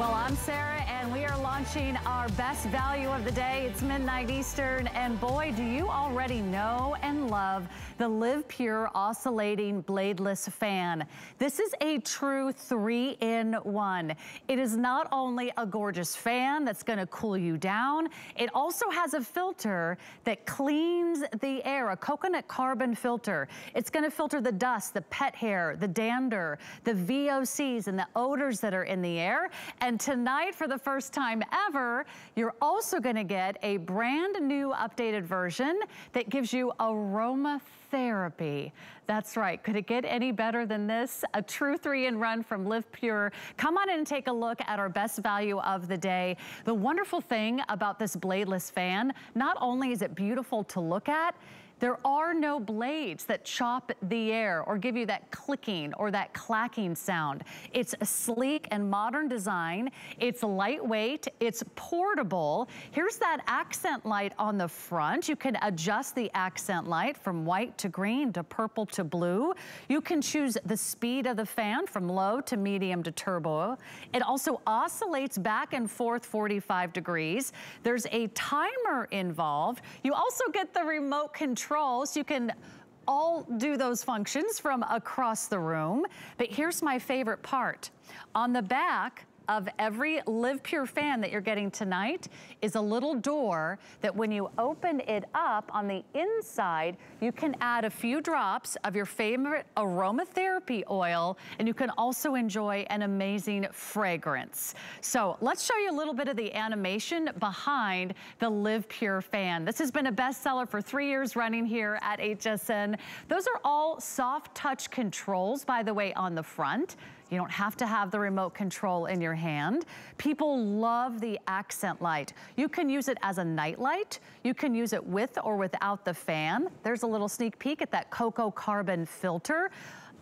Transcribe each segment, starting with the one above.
Well, I'm Sarah, and we are launching our best value of the day. It's midnight Eastern, and boy, do you already know and love the Live Pure Oscillating Bladeless Fan. This is a true three-in-one. It is not only a gorgeous fan that's gonna cool you down, it also has a filter that cleans the air, a coconut carbon filter. It's gonna filter the dust, the pet hair, the dander, the VOCs, and the odors that are in the air. And tonight, for the first time ever, you're also gonna get a brand new updated version that gives you aromatherapy. That's right. Could it get any better than this? A true three in run from Live Pure. Come on in and take a look at our best value of the day. The wonderful thing about this bladeless fan, not only is it beautiful to look at, there are no blades that chop the air or give you that clicking or that clacking sound. It's a sleek and modern design. It's lightweight. It's portable. Here's that accent light on the front. You can adjust the accent light from white to green to purple to blue. You can choose the speed of the fan from low to medium to turbo. It also oscillates back and forth 45 degrees. There's a timer involved. You also get the remote control You can all do those functions from across the room. But here's my favorite part. On the back, of every Live Pure fan that you're getting tonight is a little door that when you open it up on the inside, you can add a few drops of your favorite aromatherapy oil, and you can also enjoy an amazing fragrance. So let's show you a little bit of the animation behind the Live Pure fan. This has been a bestseller for three years running here at HSN. Those are all soft touch controls, by the way, on the front. You don't have to have the remote control in your hand. People love the accent light. You can use it as a night light. You can use it with or without the fan. There's a little sneak peek at that cocoa carbon filter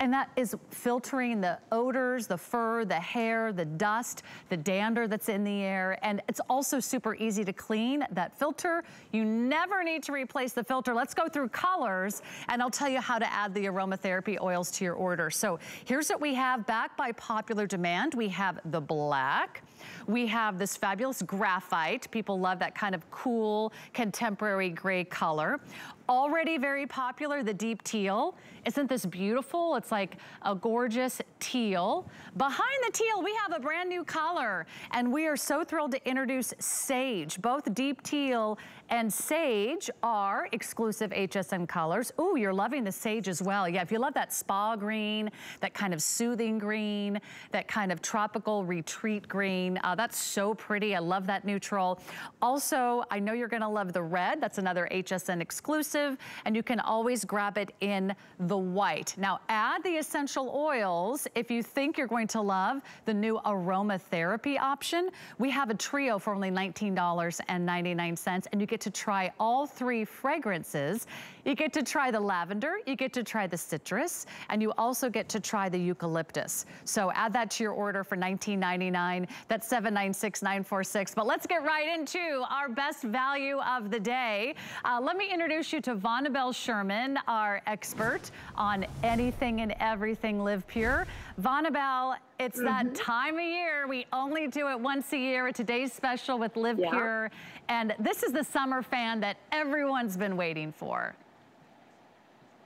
and that is filtering the odors, the fur, the hair, the dust, the dander that's in the air. And it's also super easy to clean that filter. You never need to replace the filter. Let's go through colors and I'll tell you how to add the aromatherapy oils to your order. So here's what we have back by popular demand. We have the black. We have this fabulous graphite. People love that kind of cool, contemporary gray color. Already very popular, the deep teal. Isn't this beautiful? It's like a gorgeous teal. Behind the teal, we have a brand new color, and we are so thrilled to introduce Sage. Both deep teal and Sage are exclusive HSN colors. Ooh, you're loving the Sage as well. Yeah, if you love that spa green, that kind of soothing green, that kind of tropical retreat green, uh, that's so pretty. I love that neutral. Also, I know you're gonna love the red. That's another HSN exclusive, and you can always grab it in the white. Now, add the essential oils if you think you're going to love the new aromatherapy option. We have a trio for only $19.99, and you get to try all three fragrances. You get to try the lavender, you get to try the citrus, and you also get to try the eucalyptus. So add that to your order for $19.99. That's 796946. But let's get right into our best value of the day. Uh, let me introduce you to Vonabelle Sherman, our expert on anything and everything Live Pure. Vonabelle, it's mm -hmm. that mm-hmm. time of year. We only do it once a year. Today's special with Live yeah. Pure. And this is the summer fan that everyone's been waiting for.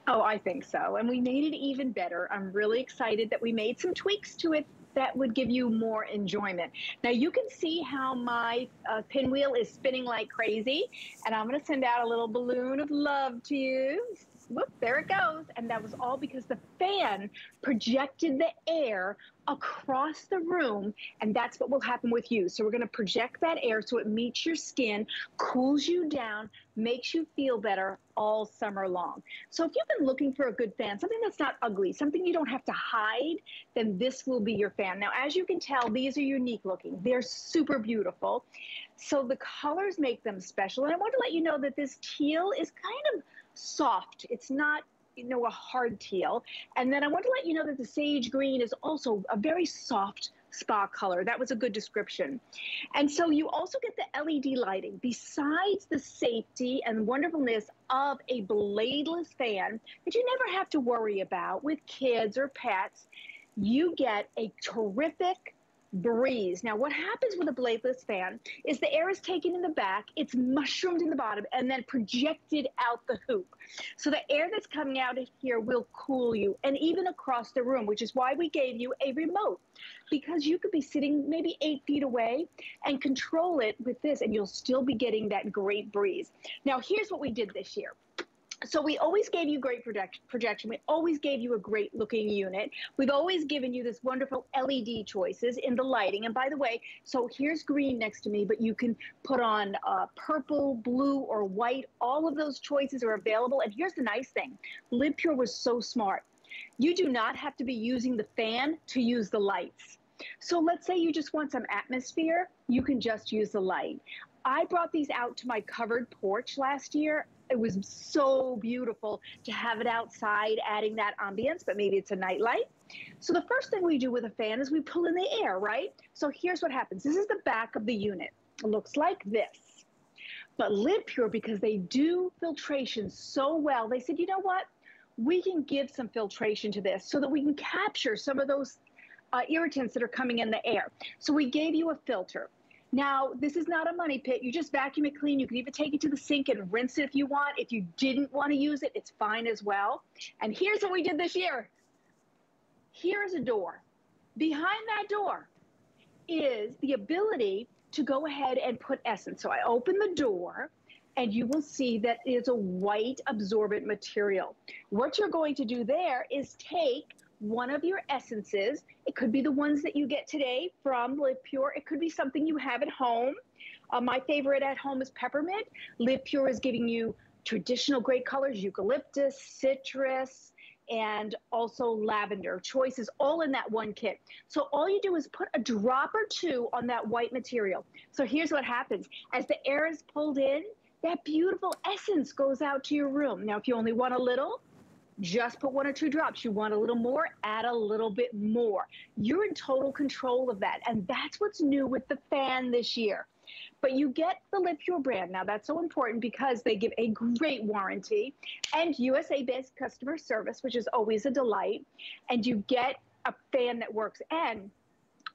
Oh, I think so. And we made it even better. I'm really excited that we made some tweaks to it that would give you more enjoyment. Now you can see how my uh, pinwheel is spinning like crazy and I'm gonna send out a little balloon of love to you. Whoop, there it goes. And that was all because the fan projected the air across the room and that's what will happen with you. So we're gonna project that air so it meets your skin, cools you down, makes you feel better all summer long. So if you've been looking for a good fan, something that's not ugly, something you don't have to hide, then this will be your fan. Now, as you can tell, these are unique looking. They're super beautiful. So the colors make them special. And I want to let you know that this teal is kind of soft. It's not you know, a hard teal. And then I want to let you know that the sage green is also a very soft spa color. That was a good description. And so you also get the LED lighting. Besides the safety and wonderfulness of a bladeless fan that you never have to worry about with kids or pets, you get a terrific breeze. Now, what happens with a bladeless fan is the air is taken in the back, it's mushroomed in the bottom, and then projected out the hoop. So the air that's coming out of here will cool you, and even across the room, which is why we gave you a remote, because you could be sitting maybe eight feet away and control it with this, and you'll still be getting that great breeze. Now, here's what we did this year so we always gave you great projection. We always gave you a great looking unit. We've always given you this wonderful LED choices in the lighting. And by the way, so here's green next to me, but you can put on uh, purple, blue, or white. All of those choices are available. And here's the nice thing. Live Pure was so smart. You do not have to be using the fan to use the lights. So let's say you just want some atmosphere, you can just use the light. I brought these out to my covered porch last year it was so beautiful to have it outside, adding that ambience, but maybe it's a nightlight. So the first thing we do with a fan is we pull in the air, right? So here's what happens. This is the back of the unit. It looks like this. But Live Pure, because they do filtration so well, they said, you know what? We can give some filtration to this so that we can capture some of those uh, irritants that are coming in the air. So we gave you a filter. Now, this is not a money pit. You just vacuum it clean. You can even take it to the sink and rinse it if you want. If you didn't want to use it, it's fine as well. And here's what we did this year. Here's a door. Behind that door is the ability to go ahead and put essence. So I open the door and you will see that it is a white absorbent material. What you're going to do there is take one of your essences. It could be the ones that you get today from Live Pure. It could be something you have at home. Uh, my favorite at home is peppermint. Live Pure is giving you traditional great colors, eucalyptus, citrus, and also lavender choices all in that one kit. So all you do is put a drop or two on that white material. So here's what happens. As the air is pulled in, that beautiful essence goes out to your room. Now, if you only want a little, just put one or two drops. You want a little more, add a little bit more. You're in total control of that. And that's what's new with the fan this year. But you get the Live Pure brand. Now, that's so important because they give a great warranty and USA based customer service, which is always a delight. And you get a fan that works. And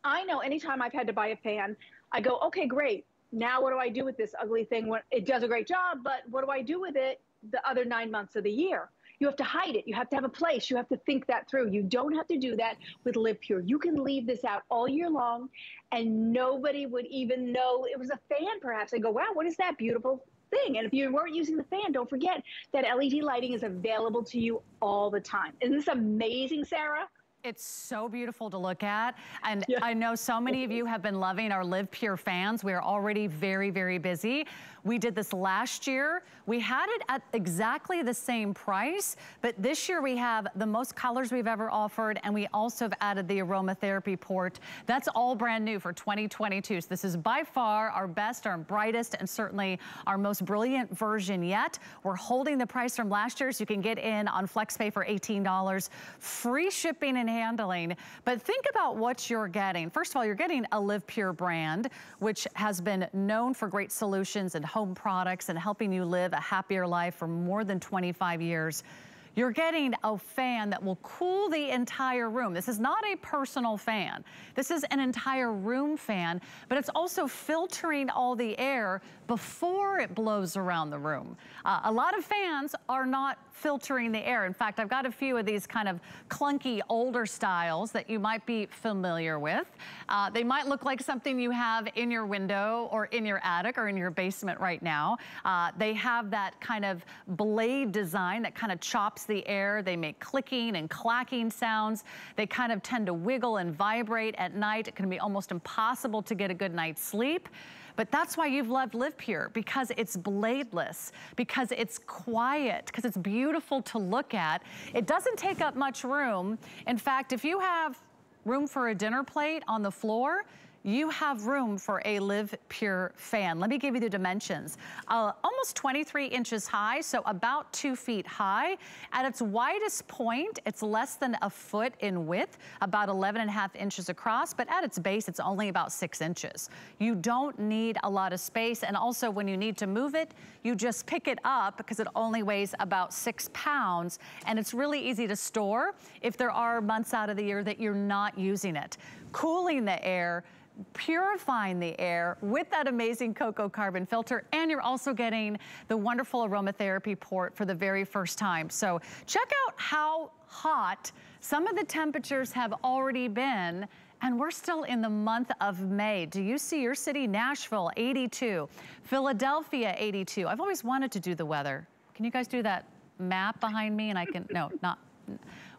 I know anytime I've had to buy a fan, I go, okay, great. Now, what do I do with this ugly thing? It does a great job, but what do I do with it the other nine months of the year? You have to hide it. You have to have a place. You have to think that through. You don't have to do that with Live Pure. You can leave this out all year long and nobody would even know it was a fan perhaps. They go, wow, what is that beautiful thing? And if you weren't using the fan, don't forget that LED lighting is available to you all the time. Isn't this amazing, Sarah? It's so beautiful to look at. And yeah. I know so many of you have been loving our Live Pure fans. We are already very, very busy. We did this last year. We had it at exactly the same price, but this year we have the most colors we've ever offered, and we also have added the aromatherapy port. That's all brand new for 2022. So this is by far our best, our brightest, and certainly our most brilliant version yet. We're holding the price from last year, so you can get in on FlexPay for $18. Free shipping and handling. But think about what you're getting. First of all, you're getting a Live Pure brand, which has been known for great solutions and home products and helping you live a happier life for more than 25 years. You're getting a fan that will cool the entire room. This is not a personal fan. This is an entire room fan, but it's also filtering all the air before it blows around the room. Uh, a lot of fans are not filtering the air. In fact, I've got a few of these kind of clunky older styles that you might be familiar with. Uh, they might look like something you have in your window or in your attic or in your basement right now. Uh, they have that kind of blade design that kind of chops the air. They make clicking and clacking sounds. They kind of tend to wiggle and vibrate at night. It can be almost impossible to get a good night's sleep. But that's why you've loved Live Pure, because it's bladeless, because it's quiet, because it's beautiful to look at. It doesn't take up much room. In fact, if you have room for a dinner plate on the floor, you have room for a Live Pure fan. Let me give you the dimensions. Uh, almost 23 inches high, so about two feet high. At its widest point, it's less than a foot in width, about 11 and a half inches across, but at its base, it's only about six inches. You don't need a lot of space, and also when you need to move it, you just pick it up because it only weighs about six pounds, and it's really easy to store if there are months out of the year that you're not using it. Cooling the air, purifying the air with that amazing cocoa carbon filter and you're also getting the wonderful aromatherapy port for the very first time. So check out how hot some of the temperatures have already been and we're still in the month of May. Do you see your city? Nashville, 82. Philadelphia, 82. I've always wanted to do the weather. Can you guys do that map behind me? And I can, no, not,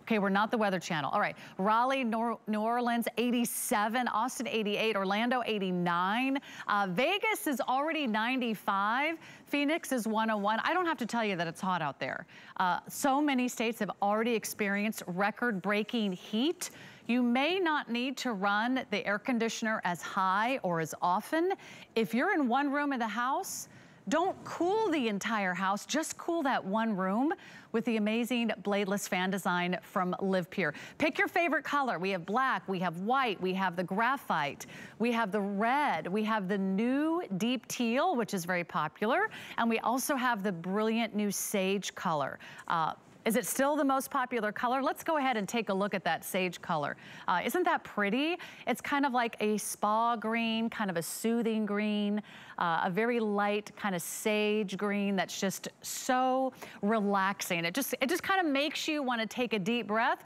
Okay, we're not the Weather Channel. All right, Raleigh, Nor New Orleans, 87. Austin, 88. Orlando, 89. Uh, Vegas is already 95. Phoenix is 101. I don't have to tell you that it's hot out there. Uh, so many states have already experienced record-breaking heat. You may not need to run the air conditioner as high or as often. If you're in one room of the house, don't cool the entire house, just cool that one room with the amazing bladeless fan design from Live Pure. Pick your favorite color. We have black, we have white, we have the graphite, we have the red, we have the new deep teal, which is very popular, and we also have the brilliant new sage color. Uh, is it still the most popular color? Let's go ahead and take a look at that sage color. Uh, isn't that pretty? It's kind of like a spa green, kind of a soothing green, uh, a very light kind of sage green that's just so relaxing. It just, it just kind of makes you want to take a deep breath.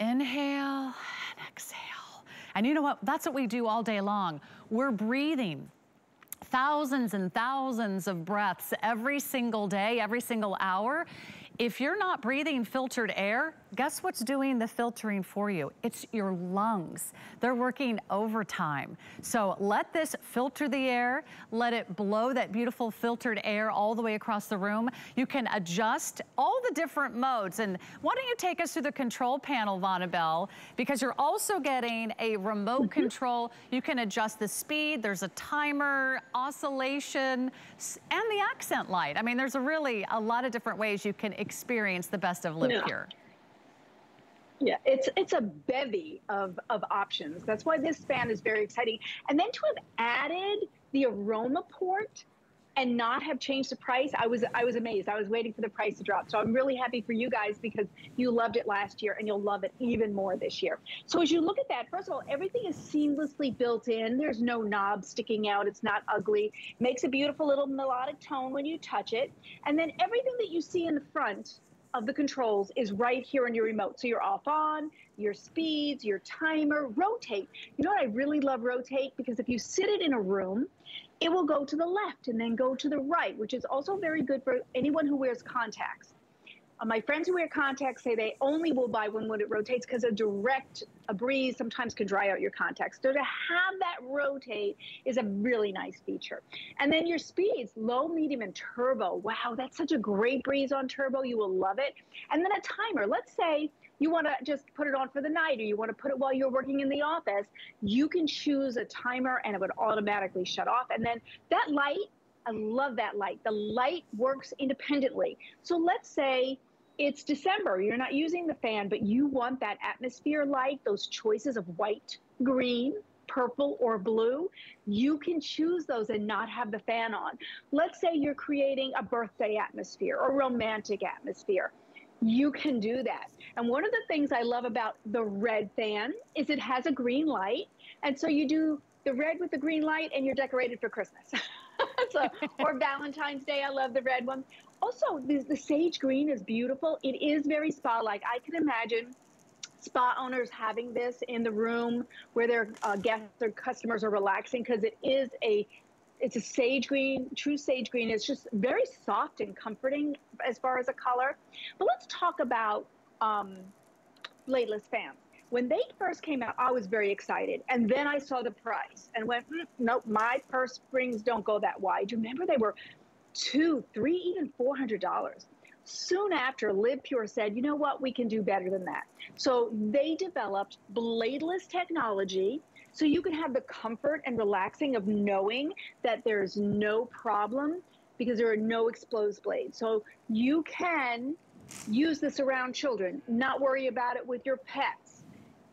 Inhale and exhale. And you know what? That's what we do all day long. We're breathing thousands and thousands of breaths every single day, every single hour. If you're not breathing filtered air, guess what's doing the filtering for you? It's your lungs. They're working overtime. So let this filter the air, let it blow that beautiful filtered air all the way across the room. You can adjust all the different modes. And why don't you take us through the control panel, Vonabelle, because you're also getting a remote mm -hmm. control. You can adjust the speed. There's a timer, oscillation, and the accent light. I mean, there's a really a lot of different ways you can experience the best of Live yeah. Pure. Yeah, it's it's a bevy of of options. That's why this fan is very exciting. And then to have added the aroma port and not have changed the price, I was I was amazed. I was waiting for the price to drop. So I'm really happy for you guys because you loved it last year and you'll love it even more this year. So as you look at that, first of all, everything is seamlessly built in. There's no knob sticking out. It's not ugly. Makes a beautiful little melodic tone when you touch it. And then everything that you see in the front of the controls is right here on your remote. So you're off on, your speeds, your timer, rotate. You know what I really love rotate? Because if you sit it in a room, it will go to the left and then go to the right, which is also very good for anyone who wears contacts. Uh, my friends who wear contacts say they only will buy one when it rotates because a direct a breeze sometimes can dry out your contacts. So to have that rotate is a really nice feature. And then your speeds, low, medium, and turbo. Wow, that's such a great breeze on turbo. You will love it. And then a timer. Let's say you want to just put it on for the night or you want to put it while you're working in the office. You can choose a timer and it would automatically shut off. And then that light, I love that light. The light works independently. So let's say it's December, you're not using the fan, but you want that atmosphere light, those choices of white, green, purple, or blue, you can choose those and not have the fan on. Let's say you're creating a birthday atmosphere or romantic atmosphere. You can do that. And one of the things I love about the red fan is it has a green light. And so you do the red with the green light and you're decorated for Christmas. so, or Valentine's Day, I love the red one. Also, the, the sage green is beautiful. It is very spa-like. I can imagine spa owners having this in the room where their uh, guests or customers are relaxing because it is a it's a sage green, true sage green. It's just very soft and comforting as far as a color. But let's talk about um, bladeless fans. When they first came out, I was very excited. And then I saw the price and went, mm, nope, my purse strings don't go that wide. Do you remember they were two, three, even $400. Soon after, Live Pure said, you know what, we can do better than that. So they developed bladeless technology So you can have the comfort and relaxing of knowing that there's no problem because there are no exposed blades. So you can use this around children, not worry about it with your pets.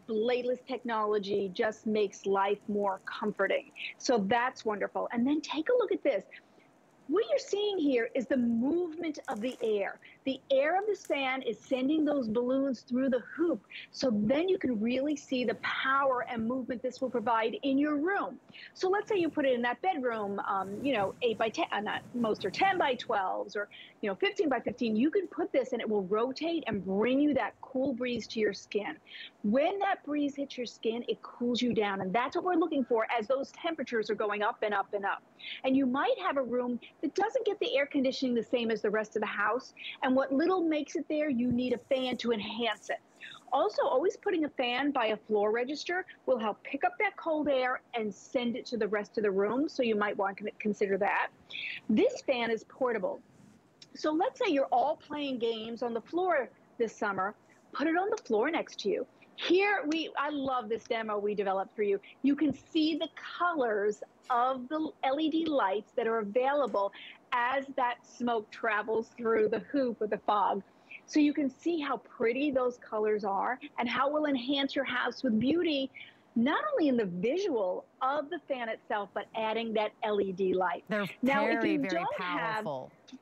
Bladeless technology just makes life more comforting. So that's wonderful. And then take a look at this. What you're seeing here is the movement of the air. The air of this fan is sending those balloons through the hoop. So then you can really see the power and movement this will provide in your room. So let's say you put it in that bedroom, um, you know, 8 by 10, uh, not most are 10 by 12s or, you know, 15 by 15. You can put this and it will rotate and bring you that cool breeze to your skin. When that breeze hits your skin, it cools you down. And that's what we're looking for as those temperatures are going up and up and up. And you might have a room that doesn't get the air conditioning the same as the rest of the house. And what little makes it there, you need a fan to enhance it. Also, always putting a fan by a floor register will help pick up that cold air and send it to the rest of the room. So you might want to consider that. This fan is portable. So let's say you're all playing games on the floor this summer. Put it on the floor next to you. Here we, I love this demo we developed for you. You can see the colors of the LED lights that are available as that smoke travels through the hoop or the fog. So you can see how pretty those colors are and how it will enhance your house with beauty not only in the visual of the fan itself, but adding that LED light. They're now, very, very powerful. Have,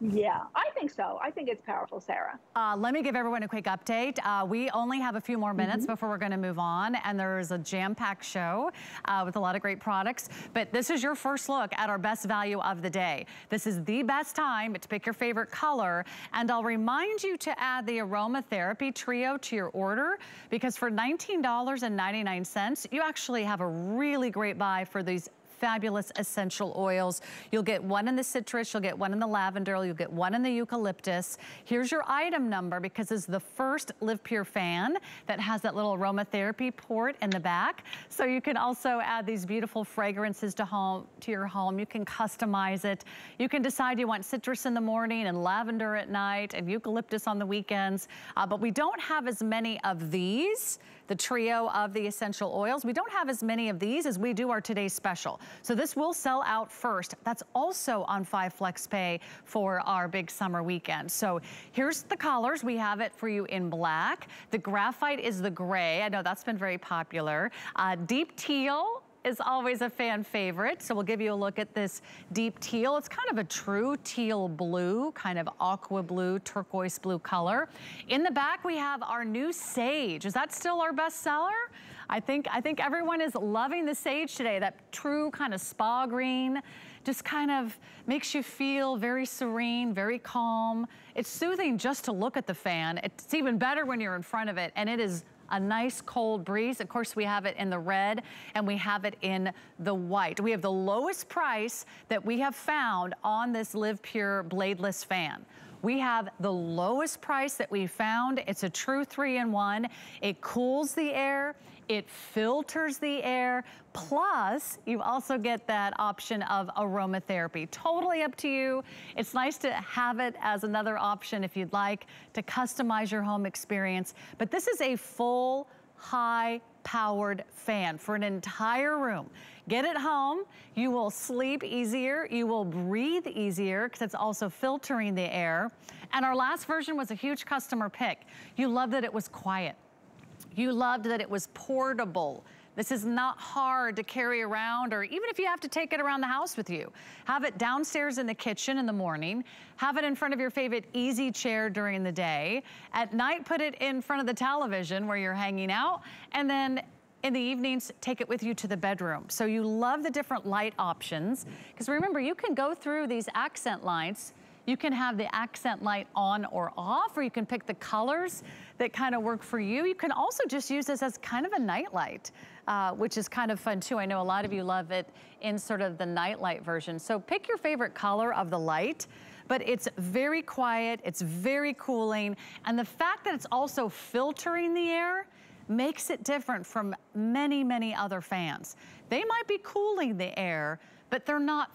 yeah, I think so. I think it's powerful, Sarah. Uh, let me give everyone a quick update. Uh, we only have a few more minutes mm -hmm. before we're going to move on, and there's a jam-packed show uh, with a lot of great products. But this is your first look at our best value of the day. This is the best time to pick your favorite color, and I'll remind you to add the aromatherapy trio to your order because for $19.99, you actually have a really great buy for these fabulous essential oils. You'll get one in the citrus, you'll get one in the lavender, you'll get one in the eucalyptus. Here's your item number because it's the first Live Pure fan that has that little aromatherapy port in the back. So you can also add these beautiful fragrances to home to your home. You can customize it. You can decide you want citrus in the morning and lavender at night and eucalyptus on the weekends. Uh, but we don't have as many of these the trio of the essential oils. We don't have as many of these as we do our today's special. So this will sell out first. That's also on 5 Flex Pay for our big summer weekend. So here's the colors. We have it for you in black. The graphite is the gray. I know that's been very popular. Uh, deep teal is always a fan favorite. So we'll give you a look at this deep teal. It's kind of a true teal blue, kind of aqua blue, turquoise blue color. In the back, we have our new sage. Is that still our best seller? I think, I think everyone is loving the sage today, that true kind of spa green just kind of makes you feel very serene, very calm. It's soothing just to look at the fan. It's even better when you're in front of it, and it is a nice cold breeze. Of course, we have it in the red and we have it in the white. We have the lowest price that we have found on this Live Pure bladeless fan. We have the lowest price that we found. It's a true three-in-one. It cools the air. It filters the air. Plus, you also get that option of aromatherapy. Totally up to you. It's nice to have it as another option if you'd like to customize your home experience. But this is a full, high powered fan for an entire room. Get it home, you will sleep easier, you will breathe easier because it's also filtering the air. And our last version was a huge customer pick. You loved that it was quiet. You loved that it was portable. This is not hard to carry around or even if you have to take it around the house with you. Have it downstairs in the kitchen in the morning. Have it in front of your favorite easy chair during the day. At night, put it in front of the television where you're hanging out. And then in the evenings, take it with you to the bedroom. So you love the different light options. Because remember, you can go through these accent lights you can have the accent light on or off, or you can pick the colors that kind of work for you. You can also just use this as kind of a night light, uh, which is kind of fun too. I know a lot of you love it in sort of the night light version. So pick your favorite color of the light but it's very quiet, it's very cooling, and the fact that it's also filtering the air makes it different from many, many other fans. They might be cooling the air, but they're not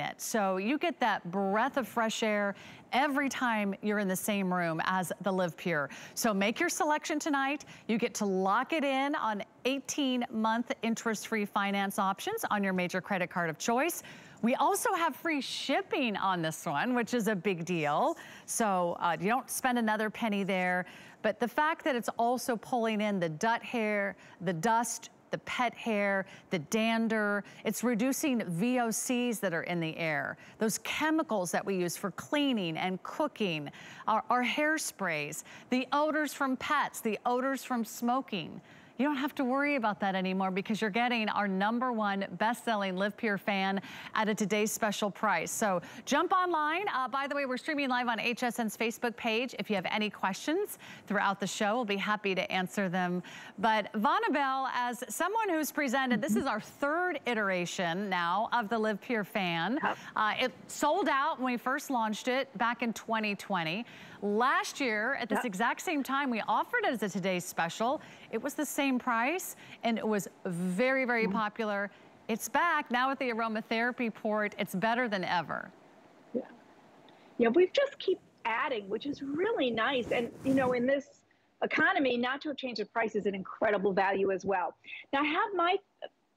it. So you get that breath of fresh air every time you're in the same room as the Live Pure. So make your selection tonight. You get to lock it in on 18-month interest-free finance options on your major credit card of choice. We also have free shipping on this one, which is a big deal. So uh, you don't spend another penny there. But the fact that it's also pulling in the dut hair, the dust, the pet hair, the dander. It's reducing VOCs that are in the air. Those chemicals that we use for cleaning and cooking, our, our hairsprays, the odors from pets, the odors from smoking. You don't have to worry about that anymore because you're getting our number one best-selling Live Pure fan at a today's special price. So jump online. Uh, by the way, we're streaming live on HSN's Facebook page. If you have any questions throughout the show, we'll be happy to answer them. But Vonabelle, as someone who's presented, this is our third iteration now of the Live Pure fan. Uh, it sold out when we first launched it back in 2020. Last year, at this yep. exact same time, we offered it as a today's special. It was the same price, and it was very, very mm -hmm. popular. It's back now with the aromatherapy port. It's better than ever. Yeah, yeah. We just keep adding, which is really nice. And you know, in this economy, not to have changed the price is an incredible value as well. Now, I have my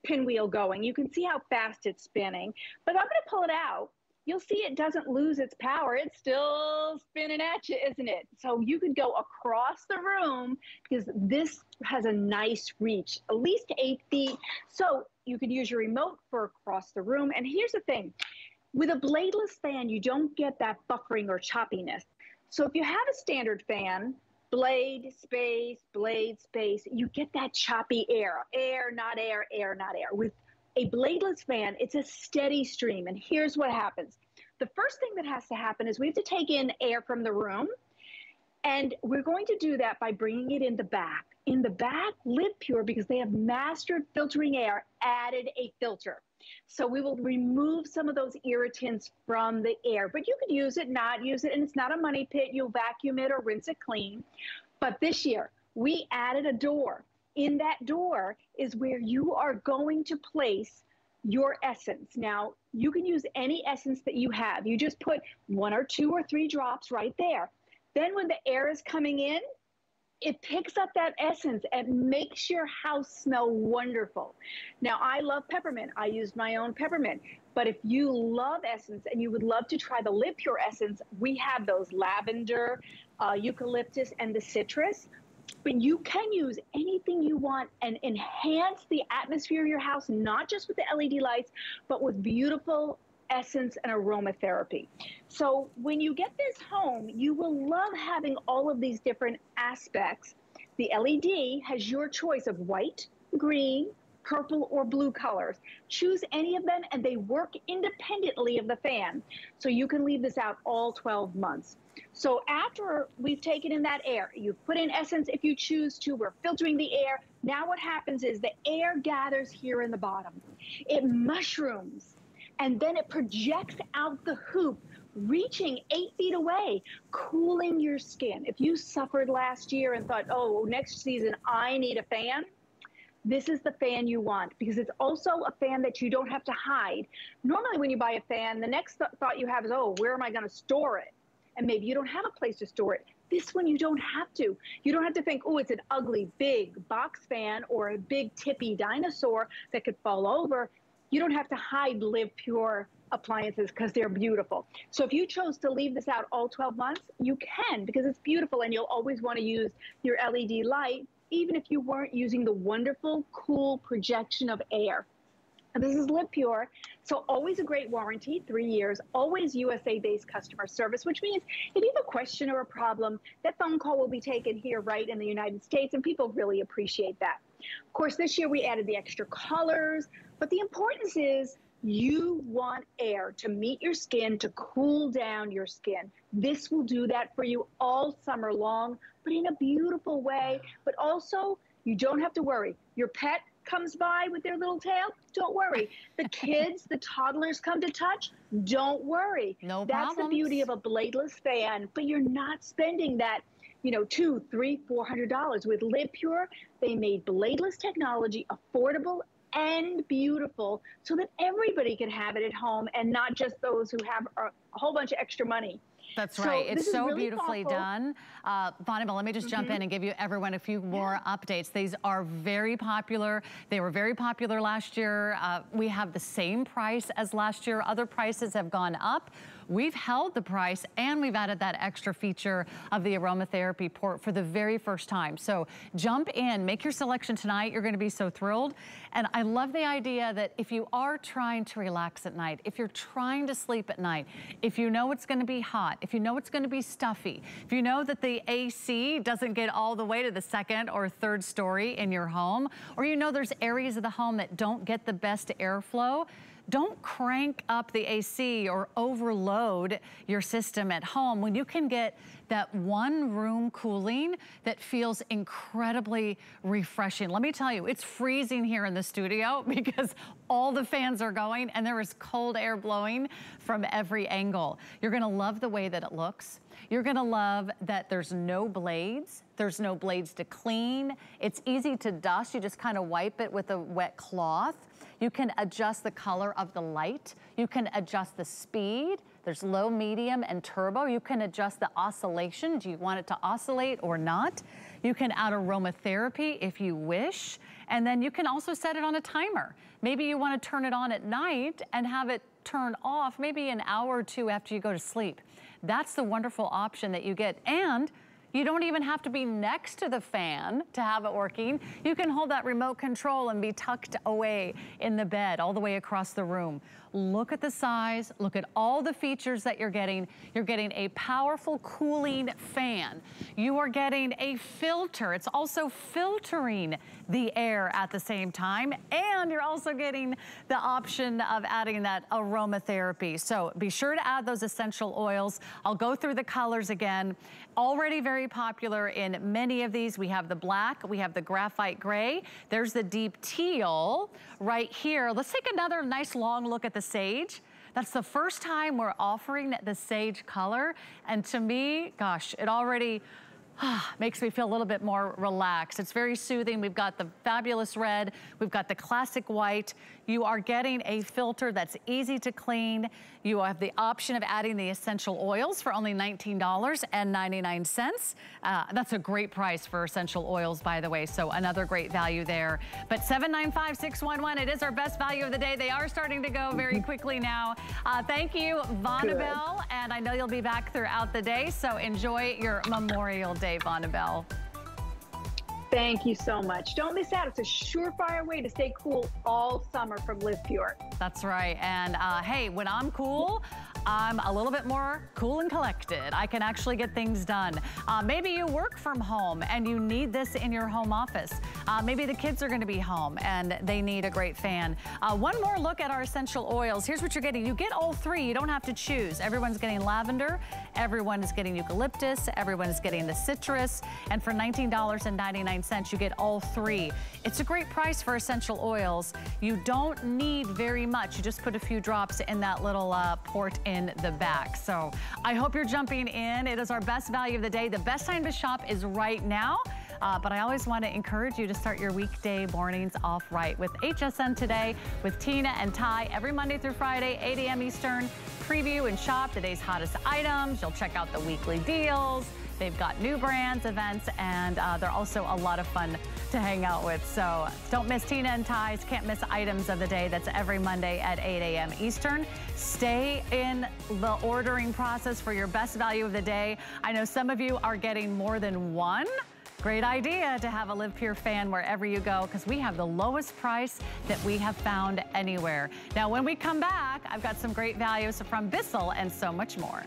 pinwheel going. You can see how fast it's spinning, but I'm going to pull it out you'll see it doesn't lose its power. It's still spinning at you, isn't it? So you could go across the room because this has a nice reach, at least eight feet. So you could use your remote for across the room. And here's the thing, with a bladeless fan, you don't get that buffering or choppiness. So if you have a standard fan, blade, space, blade, space, you get that choppy air, air, not air, air, not air. With a bladeless fan, it's a steady stream. And here's what happens. The first thing that has to happen is we have to take in air from the room. And we're going to do that by bringing it in the back. In the back, Live Pure, because they have mastered filtering air, added a filter. So we will remove some of those irritants from the air, but you could use it, not use it, and it's not a money pit. You'll vacuum it or rinse it clean. But this year, we added a door in that door is where you are going to place your essence. Now, you can use any essence that you have. You just put one or two or three drops right there. Then when the air is coming in, it picks up that essence and makes your house smell wonderful. Now, I love peppermint. I use my own peppermint. But if you love essence and you would love to try the Live Pure essence, we have those lavender, uh, eucalyptus, and the citrus but you can use anything you want and enhance the atmosphere of your house, not just with the LED lights, but with beautiful essence and aromatherapy. So when you get this home, you will love having all of these different aspects. The LED has your choice of white, green, purple, or blue colors. Choose any of them and they work independently of the fan. So you can leave this out all 12 months. So after we've taken in that air, you've put in essence if you choose to, we're filtering the air. Now what happens is the air gathers here in the bottom. It mushrooms and then it projects out the hoop reaching eight feet away, cooling your skin. If you suffered last year and thought, oh, next season I need a fan, this is the fan you want because it's also a fan that you don't have to hide. Normally, when you buy a fan, the next th thought you have is, oh, where am I going to store it? and maybe you don't have a place to store it. This one, you don't have to. You don't have to think, oh, it's an ugly, big box fan or a big tippy dinosaur that could fall over. You don't have to hide Live Pure appliances because they're beautiful. So if you chose to leave this out all 12 months, you can because it's beautiful and you'll always want to use your LED light, even if you weren't using the wonderful, cool projection of air. This is Live Pure. So always a great warranty, three years, always USA-based customer service, which means if you have a question or a problem, that phone call will be taken here right in the United States, and people really appreciate that. Of course, this year we added the extra colors, but the importance is you want air to meet your skin, to cool down your skin. This will do that for you all summer long, but in a beautiful way. But also, you don't have to worry. Your pet comes by with their little tail, don't worry. The kids, the toddlers come to touch, don't worry. No That's problems. the beauty of a bladeless fan, but you're not spending that, you know, two, three, four hundred dollars. With Live Pure, they made bladeless technology affordable and beautiful so that everybody can have it at home and not just those who have a, a whole bunch of extra money. That's right. So it's so really beautifully thoughtful. done. Uh, let me just mm -hmm. jump in mm-hmm. and give you everyone a few more yeah. updates. These are very popular. They were very popular last year. Uh, we have the same price as last year. Other prices have gone up. We've held the price and we've added that extra feature of the aromatherapy port for the very first time. So jump in, make your selection tonight. You're gonna be so thrilled. And I love the idea that if you are trying to relax at night, if you're trying to sleep at night, if you know it's gonna be hot, if you know it's gonna be stuffy, if you know that the AC doesn't get all the way to the second or third story in your home, or you know there's areas of the home that don't get the best airflow, don't crank up the AC or overload your system at home when you can get that one room cooling that feels incredibly refreshing. Let me tell you, it's freezing here in the studio because all the fans are going and there is cold air blowing from every angle. You're gonna love the way that it looks. You're gonna love that there's no blades. There's no blades to clean. It's easy to dust. You just kind of wipe it with a wet cloth. You can adjust the color of the light. You can adjust the speed. There's low, medium, and turbo. You can adjust the oscillation. Do you want it to oscillate or not? You can add aromatherapy if you wish. And then you can also set it on a timer. Maybe you want to turn it on at night and have it turn off maybe an hour or two after you go to sleep. That's the wonderful option that you get. And you don't even have to be next to the fan to have it working. You can hold that remote control and be tucked away in the bed all the way across the room. Look at the size, look at all the features that you're getting. You're getting a powerful cooling fan. You are getting a filter. It's also filtering the air at the same time. And you're also getting the option of adding that aromatherapy. So be sure to add those essential oils. I'll go through the colors again. Already very popular in many of these. We have the black, we have the graphite gray. There's the deep teal right here. Let's take another nice long look at the sage. That's the first time we're offering the sage color. And to me, gosh, it already ah, makes me feel a little bit more relaxed. It's very soothing. We've got the fabulous red. We've got the classic white. You are getting a filter that's easy to clean. You have the option of adding the essential oils for only $19.99. Uh, that's a great price for essential oils, by the way, so another great value there. But 795611, it is our best value of the day. They are starting to go very quickly now. Uh, thank you, Vonabelle, and I know you'll be back throughout the day, so enjoy your Memorial Day, Vonabelle. Thank you so much. Don't miss out. It's a surefire way to stay cool all summer from Live Pure. That's right. And uh, hey, when I'm cool, I'm a little bit more cool and collected. I can actually get things done. Uh, maybe you work from home and you need this in your home office. Uh, maybe the kids are gonna be home and they need a great fan. Uh, one more look at our essential oils. Here's what you're getting. You get all three. You don't have to choose. Everyone's getting lavender. Everyone is getting eucalyptus. Everyone is getting the citrus. And for $19.99, you get all three. It's a great price for essential oils. You don't need very much. You just put a few drops in that little uh, port in in the back. So I hope you're jumping in. It is our best value of the day. The best time to shop is right now. Uh, but I always want to encourage you to start your weekday mornings off right with HSN today with Tina and Ty every Monday through Friday, 8 a.m. Eastern. Preview and shop today's hottest items. You'll check out the weekly deals. They've got new brands, events, and uh, they're also a lot of fun to hang out with. So don't miss Tina and Ty's. Can't Miss Items of the Day. That's every Monday at 8 a.m. Eastern. Stay in the ordering process for your best value of the day. I know some of you are getting more than one. Great idea to have a Live Pure fan wherever you go because we have the lowest price that we have found anywhere. Now, when we come back, I've got some great values from Bissell and so much more.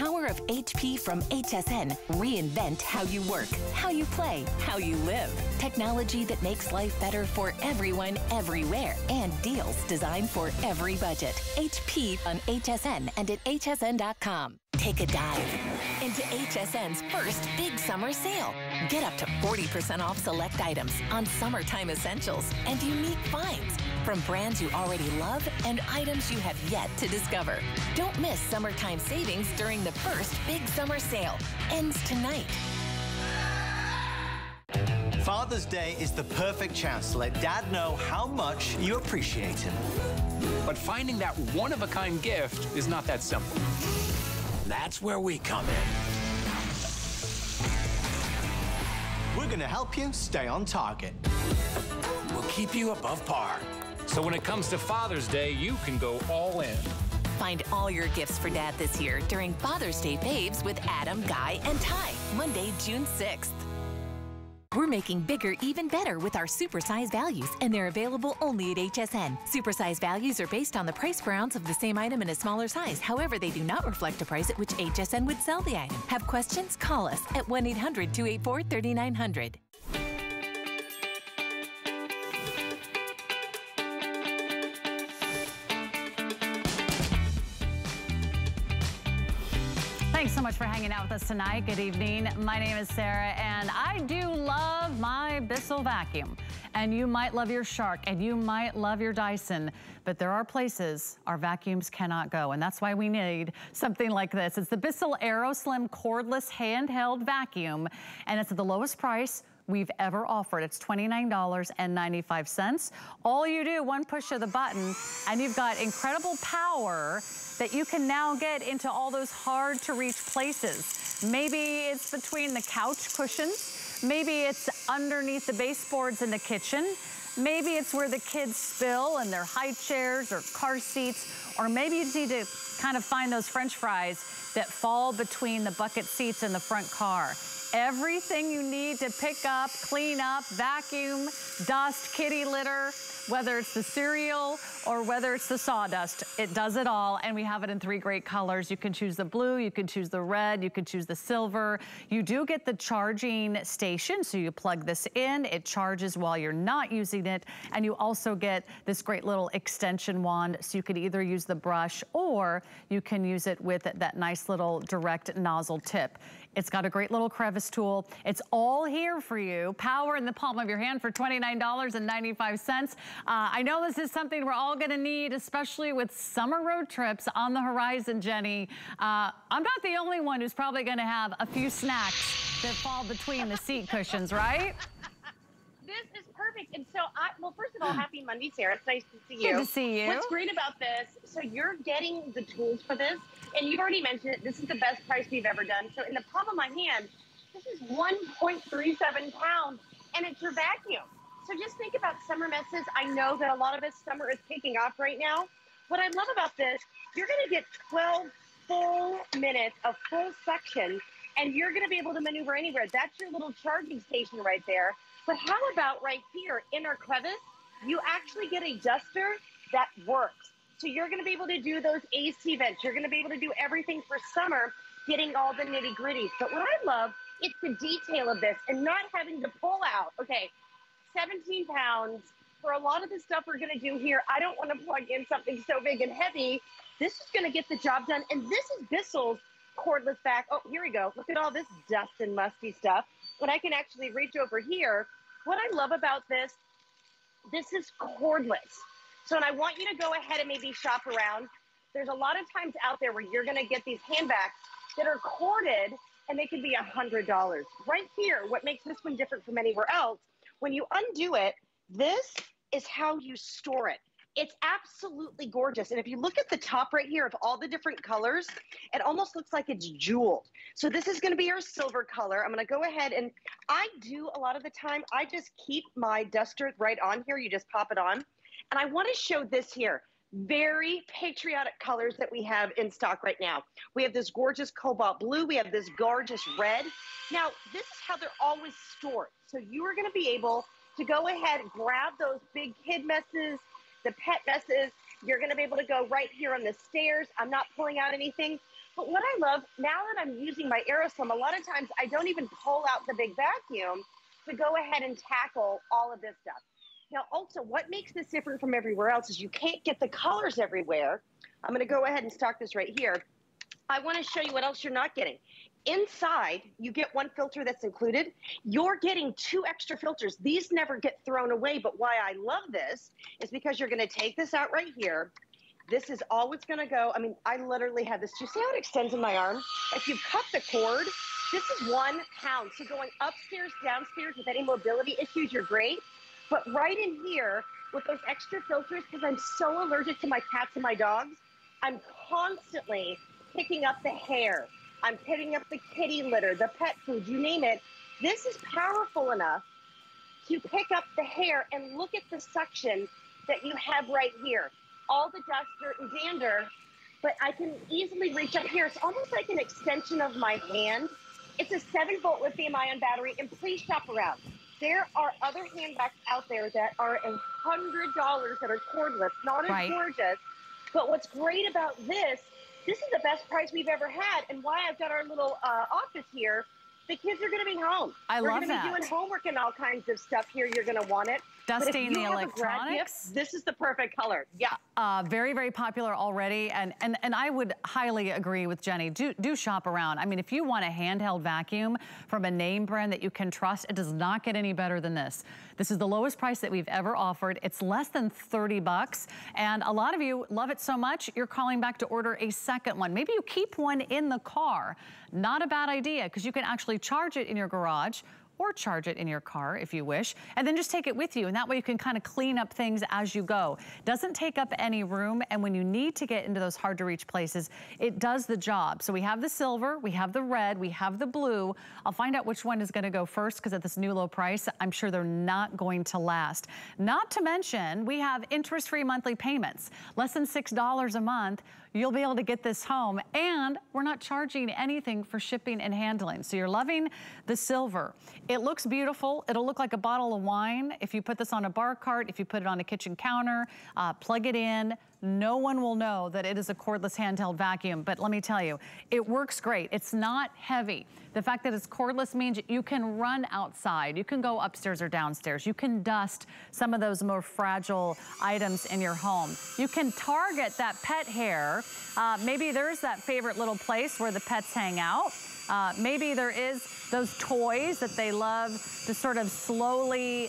Power of HP from HSN reinvent how you work, how you play, how you live. Technology that makes life better for everyone, everywhere, and deals designed for every budget. HP on HSN and at hsn.com. Take a dive into HSN's first big summer sale. Get up to 40% off select items on summertime essentials and unique finds from brands you already love and items you have yet to discover. Don't miss summertime savings during the first big summer sale. Ends tonight. Father's Day is the perfect chance to let dad know how much you appreciate him. But finding that one of a kind gift is not that simple. That's where we come in. We're going to help you stay on target. We'll keep you above par. So when it comes to Father's Day, you can go all in. Find all your gifts for dad this year during Father's Day Faves with Adam, Guy, and Ty, Monday, June 6th. We're making bigger even better with our supersize values, and they're available only at HSN. Supersize values are based on the price per ounce of the same item in a smaller size. However, they do not reflect a price at which HSN would sell the item. Have questions? Call us at 1 800 284 3900. For hanging out with us tonight. Good evening. My name is Sarah, and I do love my Bissell vacuum. And you might love your Shark, and you might love your Dyson, but there are places our vacuums cannot go, and that's why we need something like this. It's the Bissell AeroSlim cordless handheld vacuum, and it's at the lowest price we've ever offered. It's $29.95. All you do, one push of the button, and you've got incredible power that you can now get into all those hard to reach places. Maybe it's between the couch cushions. Maybe it's underneath the baseboards in the kitchen. Maybe it's where the kids spill in their high chairs or car seats. Or maybe you need to kind of find those french fries that fall between the bucket seats in the front car. Everything you need to pick up, clean up, vacuum, dust, kitty litter, whether it's the cereal or whether it's the sawdust, it does it all. And we have it in three great colors. You can choose the blue, you can choose the red, you can choose the silver. You do get the charging station, so you plug this in, it charges while you're not using it. And you also get this great little extension wand, so you could either use the brush or you can use it with that nice little direct nozzle tip. It's got a great little crevice tool. It's all here for you. Power in the palm of your hand for $29.95. Uh, I know this is something we're all gonna need, especially with summer road trips on the horizon, Jenny. Uh, I'm not the only one who's probably gonna have a few snacks that fall between the seat cushions, right? this is perfect. And so, I well, first of all, hmm. happy Monday, Sarah. It's nice to see you. Good to see you. What's great about this? So you're getting the tools for this, and you've already mentioned it. This is the best price we've ever done. So in the palm of my hand, this is 1.37 pounds, and it's your vacuum. So just think about summer messes. I know that a lot of us summer is kicking off right now. What I love about this, you're going to get 12 full minutes of full suction, and you're going to be able to maneuver anywhere. That's your little charging station right there. But how about right here in our crevice? You actually get a duster that works. So you're going to be able to do those AC vents. You're going to be able to do everything for summer, getting all the nitty gritties. But what I love, it's the detail of this and not having to pull out. Okay, 17 pounds. For a lot of the stuff we're going to do here, I don't want to plug in something so big and heavy. This is going to get the job done. And this is Bissell's cordless back. Oh, here we go. Look at all this dust and musty stuff. But I can actually reach over here. What I love about this, this is cordless. So, and I want you to go ahead and maybe shop around. There's a lot of times out there where you're to get these handbags that are corded and they could be a $100. Right here, what makes this one different from anywhere else, when you undo it, this is how you store it. It's absolutely gorgeous. And if you look at the top right here of all the different colors, it almost looks like it's jeweled. So this is gonna be our silver color. I'm gonna go ahead and I do a lot of the time, I just keep my duster right on here. You just pop it on. And I want to show this here. Very patriotic colors that we have in stock right now. We have this gorgeous cobalt blue. We have this gorgeous red. Now, this is how they're always stored. So you are going to be able to go ahead, and grab those big kid messes, the pet messes, You're going to be able to go right here on the stairs. I'm not pulling out anything. But what I love, now that I'm using my AeroSlim, a lot of times I don't even pull out the big vacuum to go ahead and tackle all of this stuff. Now, also, what makes this different from everywhere else is you can't get the colors everywhere. I'm going to go ahead and stock this right here. I want to show you what else you're not getting. Inside, you get one filter that's included. You're getting two extra filters. These never get thrown away, but why I love this is because you're going to take this out right here. This is always going to go. I mean, I literally have this. Do you see how it extends in my arm? If you cut the cord, this is one pound. So going upstairs, downstairs with any mobility issues, you're great. But right in here with those extra filters, because I'm so allergic to my cats and my dogs, I'm constantly picking up the hair. I'm picking up the kitty litter, the pet food, you name it. This is powerful enough to pick up the hair and look at the suction that you have right here. All the dust, dirt, and dander, but I can easily reach up here. It's almost like an extension of my hand. It's a seven volt lithium ion battery, and please shop around. There are other handbags out there that are a hundred dollars that are cordless, not as Right. gorgeous. But what's great about this, this is the best price we've ever had, and why I've got our little uh, office here. The kids are going to be home. I We're love gonna that. be doing homework and all kinds of stuff here. You're going to want it. Dusting the have a grad electronics. gift, this is the perfect color. Yeah. uh, very, very popular already. And, and, and I would highly agree with Jenny. Do, do shop around. I mean, if you want a handheld vacuum from a name brand that you can trust, it does not get any better than this. This is the lowest price that we've ever offered. It's less than 30 bucks. And a lot of you love it so much, you're calling back to order a second one. Maybe you keep one in the car. Not a bad idea because you can actually charge it in your garage or charge it in your car if you wish, and then just take it with you. And that way you can kind of clean up things as you go. Doesn't take up any room, and when you need to get into those hard to reach places, it does the job. So we have the silver, we have the red, we have the blue. I'll find out which one is gonna go first because at this new low price, I'm sure they're not going to last. Not to mention, we have interest-free monthly payments, less than $6 a month. You'll be able to get this home and we're not charging anything for shipping and handling. So you're loving the silver. It looks beautiful. It'll look like a bottle of wine. If you put this on a bar cart, if you put it on a kitchen counter, uh, plug it in, no one will know that it is a cordless handheld vacuum, but let me tell you, it works great. It's not heavy. The fact that it's cordless means you can run outside. You can go upstairs or downstairs. You can dust some of those more fragile items in your home. You can target that pet hair. Uh, maybe there's that favorite little place where the pets hang out. Uh, maybe there is those toys that they love to sort of slowly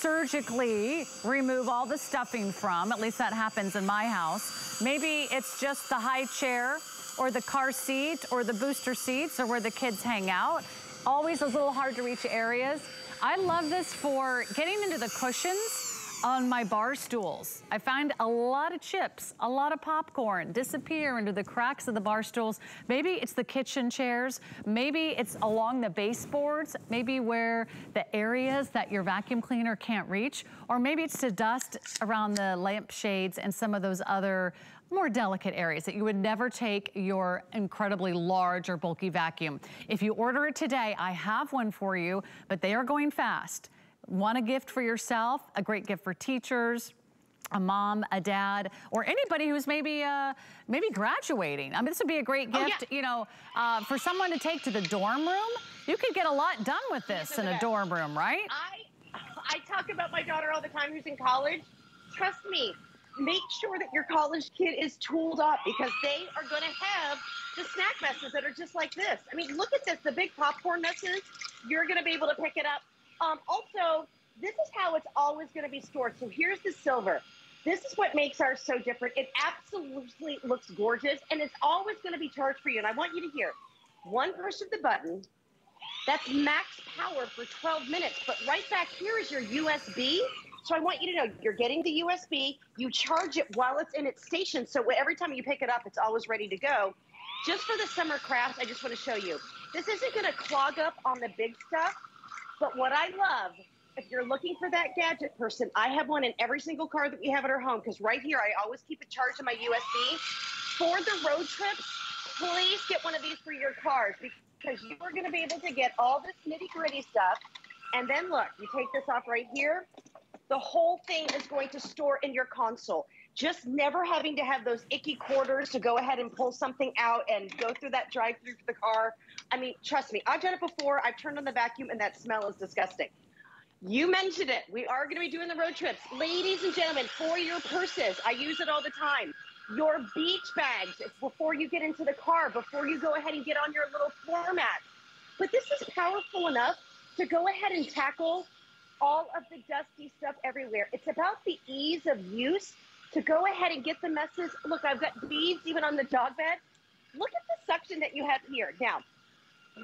surgically remove all the stuffing from. At least that happens in my house. Maybe it's just the high chair or the car seat or the booster seats or where the kids hang out. Always those little hard to reach areas. I love this for getting into the cushions on my bar stools. I find a lot of chips, a lot of popcorn disappear into the cracks of the bar stools. Maybe it's the kitchen chairs. Maybe it's along the baseboards. Maybe where the areas that your vacuum cleaner can't reach. Or maybe it's the dust around the lampshades and some of those other more delicate areas that you would never take your incredibly large or bulky vacuum. If you order it today, I have one for you, but they are going fast. Want a gift for yourself, a great gift for teachers, a mom, a dad, or anybody who's maybe uh, maybe graduating. I mean, this would be a great Oh, gift, yeah. you know, uh, for someone to take to the dorm room. You could get a lot done with this in a dorm room, right? I I talk about my daughter all the time who's in college. Trust me, make sure that your college kid is tooled up because they are going to have the snack messes that are just like this. I mean, look at this, the big popcorn messes. You're going to be able to pick it up. Um, also, this is how it's always going to be stored. So here's the silver. This is what makes ours so different. It absolutely looks gorgeous, and it's always going to be charged for you. And I want you to hear one push of the button, that's max power for 12 minutes. But right back here is your USB. So I want you to know you're getting the USB. You charge it while it's in its station. So every time you pick it up, it's always ready to go. Just for the summer crafts, I just want to show you. This isn't going to clog up on the big stuff. But what I love, if you're looking for that gadget person, I have one in every single car that we have at our home. Because right here, I always keep it charged on my USB. For the road trips, please get one of these for your cars because you are going to be able to get all this nitty gritty stuff. And then look, you take this off right here. The whole thing is going to store in your console. Just never having to have those icky quarters to go ahead and pull something out and go through that drive through for the car. I mean, trust me, I've done it before. I've turned on the vacuum and that smell is disgusting. You mentioned it. We are going to be doing the road trips. Ladies and gentlemen, for your purses, I use it all the time. Your beach bags before you get into the car, before you go ahead and get on your little floor mat. But this is powerful enough to go ahead and tackle all of the dusty stuff everywhere. It's about the ease of use to go ahead and get the messes. Look, I've got beads even on the dog bed. Look at the suction that you have here. Now,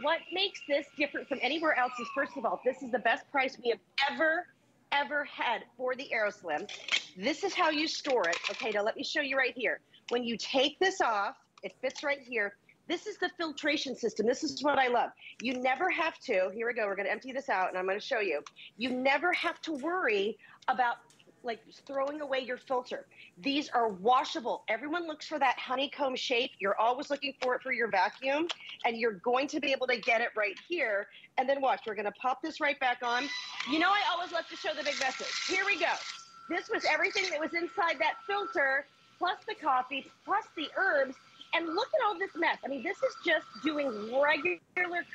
what makes this different from anywhere else is first of all, this is the best price we have ever, ever had for the AeroSlim. This is how you store it. Okay, now let me show you right here. When you take this off, it fits right here. This is the filtration system. This is what I love. You never have to, here we go, we're gonna empty this out and I'm gonna show you. You never have to worry about like throwing away your filter. These are washable. Everyone looks for that honeycomb shape. You're always looking for it for your vacuum, and you're going to be able to get it right here. And then watch, we're gonna pop this right back on. You know I always love to show the big message. Here we go. This was everything that was inside that filter, plus the coffee, plus the herbs, and look at all this mess. I mean, this is just doing regular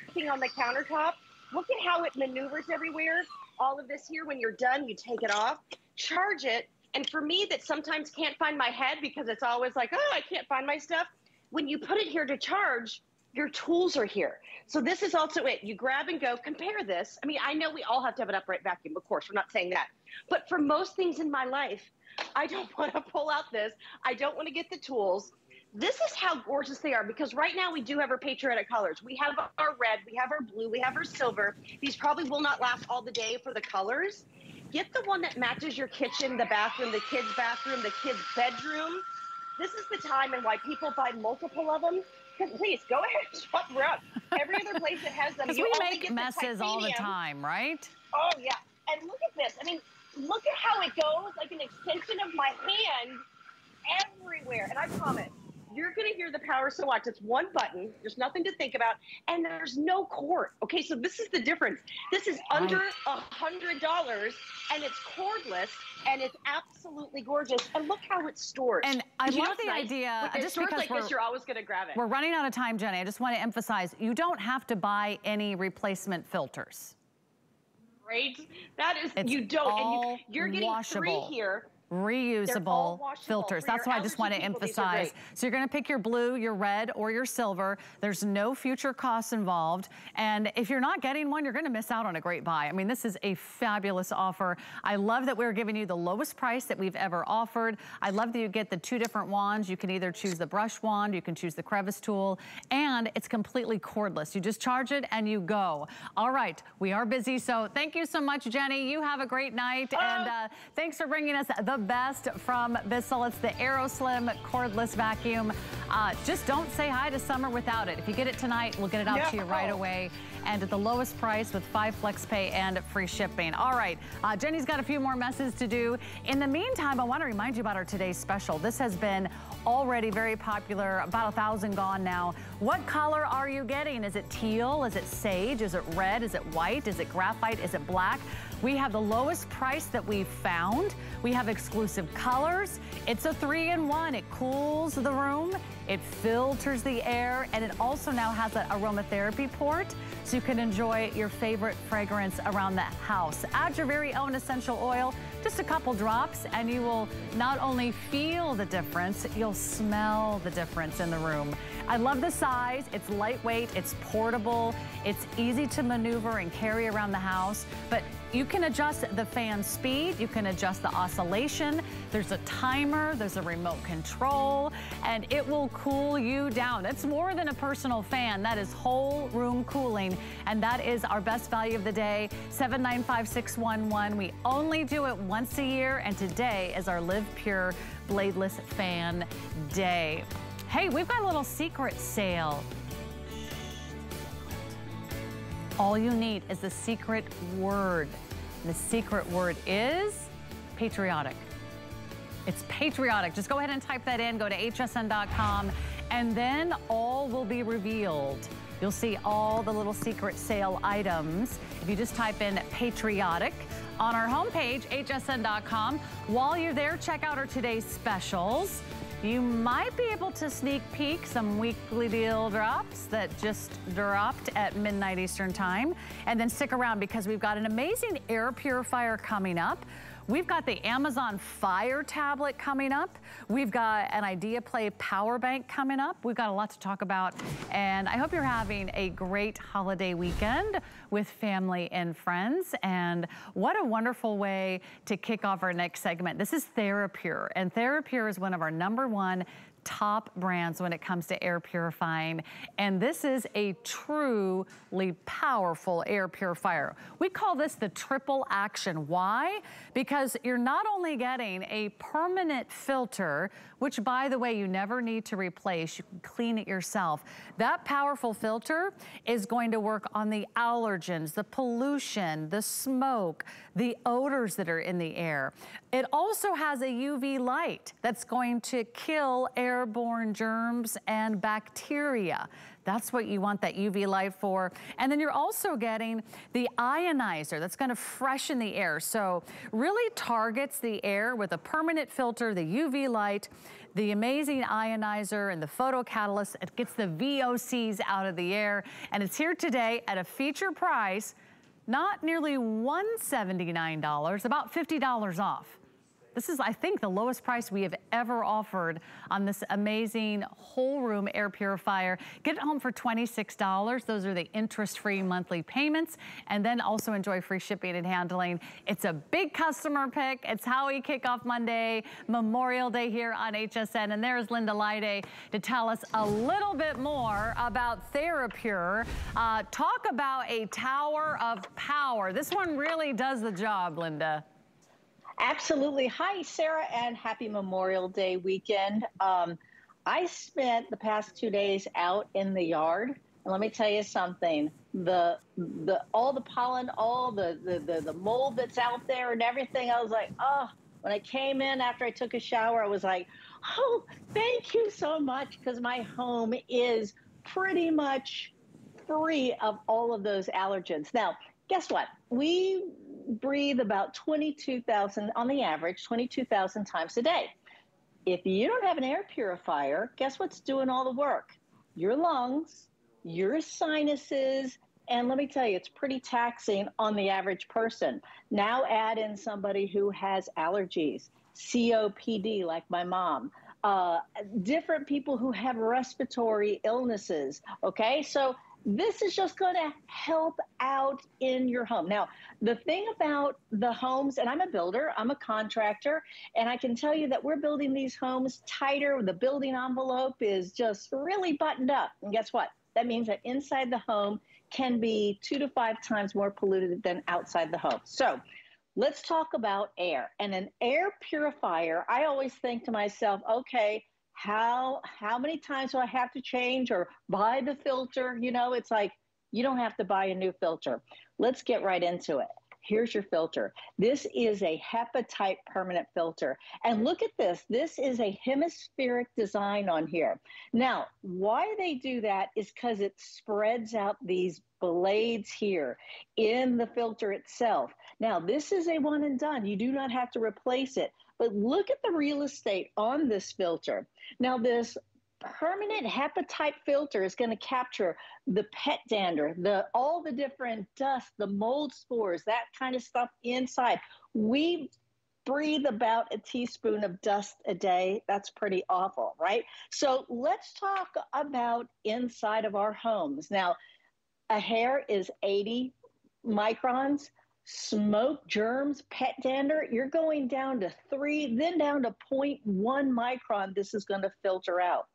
cooking on the countertop. Look at how it maneuvers everywhere. All of this here, when you're done, you take it off charge it. And for me, that sometimes can't find my head because it's always like, oh, I can't find my stuff. When you put it here to charge, your tools are here. So this is also it. You grab and go. Compare this. I mean, I know we all have to have an upright vacuum. Of course, we're not saying that. But for most things in my life, I don't want to pull out this. I don't want to get the tools. This is how gorgeous they are because right now we do have our patriotic colors. We have our red, we have our blue, we have our silver. These probably will not last all the day for the colors, Get the one that matches your kitchen, the bathroom, the kids' bathroom, the kids' bedroom. This is the time and why people buy multiple of them. Please go ahead and shop around. Every other place that has them, because we make messes the all the time, right? Oh yeah, and look at this. I mean, look at how it goes, like an extension of my hand everywhere. And I promise, going to hear the power so watch. It's one button. There's nothing to think about, and there's no cord. Okay, so this is the difference. This is under a hundred dollars, and it's cordless, and it's absolutely gorgeous. And look how it's stored. And I love the nice? idea. With just because like this, you're always going to grab it. We're running out of time, Jenny. I just want to emphasize: you don't have to buy any replacement filters. Right? That is, it's you don't. and you, you're getting washable. three here reusable filters. That's why I just want to emphasize. So you're going to pick your blue, your red, or your silver. There's no future costs involved. And if you're not getting one, you're going to miss out on a great buy. I mean, this is a fabulous offer. I love that we're giving you the lowest price that we've ever offered. I love that you get the two different wands. You can either choose the brush wand, you can choose the crevice tool, and it's completely cordless. You just charge it and you go. All right, we are busy, so thank you so much, Jenny. You have a great night, and uh, thanks for bringing us the best from Bissell. It's the AeroSlim cordless vacuum. Uh, just don't say hi to summer without it. If you get it tonight, we'll get it out to you right away and at the lowest price with five flex pay and free shipping. All right, uh, Jenny's got a few more messes to do. In the meantime, I want to remind you about our today's special. This has been already very popular, about a thousand gone now. What color are you getting? Is it teal? Is it sage? Is it red? Is it white? Is it graphite? Is it black? We have the lowest price that we've found. We have exclusive colors. It's a three-in-one. It cools the room, it filters the air, and it also now has an aromatherapy port so you can enjoy your favorite fragrance around the house. Add your very own essential oil, just a couple drops, and you will not only feel the difference, you'll smell the difference in the room. I love the size. It's lightweight, it's portable, it's easy to maneuver and carry around the house, but you can adjust the fan speed, you can adjust the oscillation, there's a timer, there's a remote control, and it will cool you down. It's more than a personal fan, that is whole room cooling, and that is our best value of the day, 795611. We only do it once a year, and today is our Live Pure Bladeless Fan Day. Hey, we've got a little secret sale. All you need is the secret word. The secret word is patriotic. It's patriotic. Just go ahead and type that in. Go to hsn.com and then all will be revealed. You'll see all the little secret sale items. If you just type in patriotic, on our homepage, hsn.com. While you're there, check out our today's specials. You might be able to sneak peek some weekly deal drops that just dropped at midnight Eastern time. And then stick around because we've got an amazing air purifier coming up. We've got the Amazon Fire tablet coming up. We've got an Idea Play power bank coming up. We've got a lot to talk about. And I hope you're having a great holiday weekend with family and friends. And what a wonderful way to kick off our next segment. This is TheraPure. And TheraPure is one of our number one top brands when it comes to air purifying. And this is a truly powerful air purifier. We call this the triple action. Why? Because you're not only getting a permanent filter, which by the way, you never need to replace, you can clean it yourself. That powerful filter is going to work on the allergens, the pollution, the smoke, the odors that are in the air. It also has a UV light that's going to kill airborne germs and bacteria. That's what you want that UV light for. And then you're also getting the ionizer that's gonna freshen the air. So really targets the air with a permanent filter, the UV light, the amazing ionizer and the photo catalyst. It gets the VOCs out of the air. And it's here today at a feature price not nearly $179, about $50 off. This is, I think, the lowest price we have ever offered on this amazing whole room air purifier. Get it home for $26. Those are the interest-free monthly payments. And then also enjoy free shipping and handling. It's a big customer pick. It's how we kick off Monday, Memorial Day here on HSN. And there's Linda Lyday to tell us a little bit more about TheraPure. Uh, talk about a tower of power. This one really does the job, Linda. Absolutely. Hi, Sarah, and happy Memorial Day weekend. Um, I spent the past two days out in the yard, and let me tell you something: the the all the pollen, all the the the, the mold that's out there, and everything. I was like, oh. When I came in after I took a shower, I was like, oh, thank you so much, because my home is pretty much free of all of those allergens. Now, guess what? We breathe about 22,000 on the average, 22,000 times a day. If you don't have an air purifier, guess what's doing all the work? Your lungs, your sinuses, and let me tell you, it's pretty taxing on the average person. Now add in somebody who has allergies, COPD, like my mom, uh, different people who have respiratory illnesses. Okay, so this is just going to help out in your home. Now, the thing about the homes, and I'm a builder, I'm a contractor, and I can tell you that we're building these homes tighter. The building envelope is just really buttoned up. And guess what? That means that inside the home can be two to five times more polluted than outside the home. So, let's talk about air. And an air purifier, I always think to myself, okay, how how many times do I have to change or buy the filter? You know, it's like you don't have to buy a new filter. Let's get right into it. Here's your filter. This is a HEPA-type permanent filter. And look at this. This is a hemispheric design on here. Now, why they do that is because it spreads out these blades here in the filter itself. Now, this is a one and done. You do not have to replace it. But look at the real estate on this filter. Now, this permanent HEPA-type filter is going to capture the pet dander, the all the different dust, the mold spores, that kind of stuff inside. We breathe about a teaspoon of dust a day. That's pretty awful, right? So let's talk about inside of our homes. Now, a hair is 80 microns smoke, germs, pet dander, you're going down to three, then down to 0.1 micron. This is going to filter out.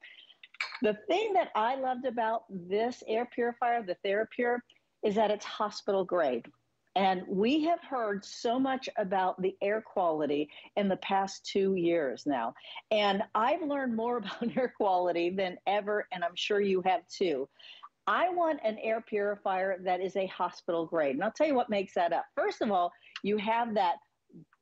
The thing that I loved about this air purifier, the TheraPure, is that it's hospital grade. And we have heard so much about the air quality in the past two years now. And I've learned more about air quality than ever, and I'm sure you have too. I want an air purifier that is a hospital grade. And I'll tell you what makes that up. First of all, you have that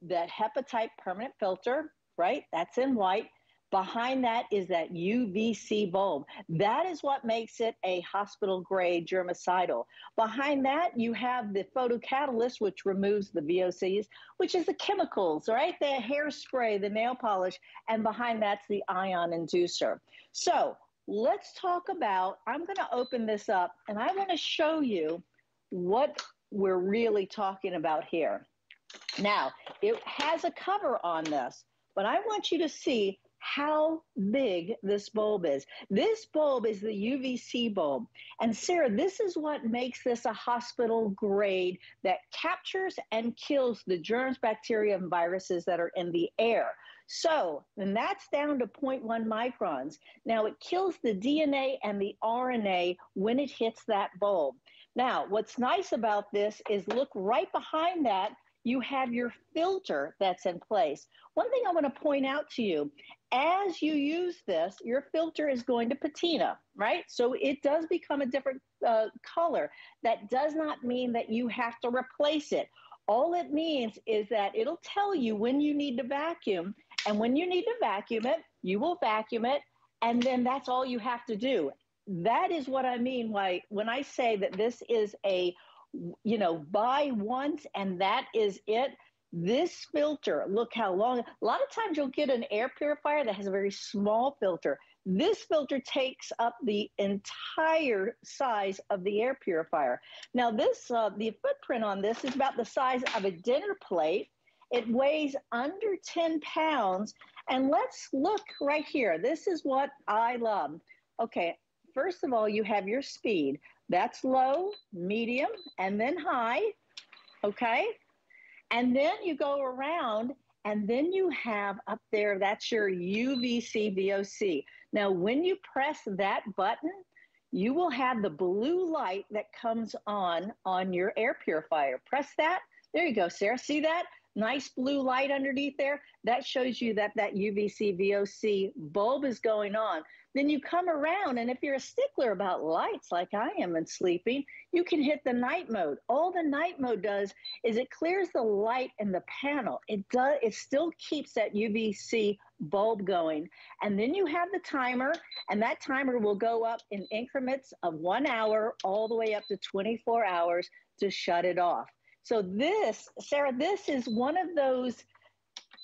that HEPA-type permanent filter, right? That's in white. Behind that is that UVC bulb. That is what makes it a hospital grade germicidal. Behind that, you have the photocatalyst, which removes the VOCs, which is the chemicals, right? The hairspray, the nail polish, and behind that's the ion inducer. So let's talk about, I'm going to open this up and I want to show you what we're really talking about here. Now, it has a cover on this, but I want you to see how big this bulb is. This bulb is the UVC bulb. And Sarah, this is what makes this a hospital grade that captures and kills the germs, bacteria, and viruses that are in the air. So, and that's down to 0.1 microns. Now, it kills the DNA and the RNA when it hits that bulb. Now, what's nice about this is look right behind that, you have your filter that's in place. One thing I want to point out to you as you use this, your filter is going to patina, right? So it does become a different uh, color. That does not mean that you have to replace it. All it means is that it'll tell you when you need to vacuum. And when you need to vacuum it, you will vacuum it. And then that's all you have to do. That is what I mean why, when I say that this is a, you know, buy once and that is it this filter, look how long, a lot of times you'll get an air purifier that has a very small filter. This filter takes up the entire size of the air purifier. Now this, uh, the footprint on this is about the size of a dinner plate. It weighs under 10 pounds. And let's look right here. This is what I love. Okay, first of all, you have your speed. That's low, medium, and then high. Okay, and then you go around and then you have up there, that's your UVC VOC. Now, when you press that button, you will have the blue light that comes on on your air purifier. Press that. There you go, Sarah. See that? Nice blue light underneath there. That shows you that that UVC VOC bulb is going on. Then you come around, and if you're a stickler about lights like I am and sleeping, you can hit the night mode. All the night mode does is it clears the light in the panel. It does. It still keeps that UVC bulb going, and then you have the timer, and that timer will go up in increments of one hour all the way up to 24 hours to shut it off. So this, Sarah, this is one of those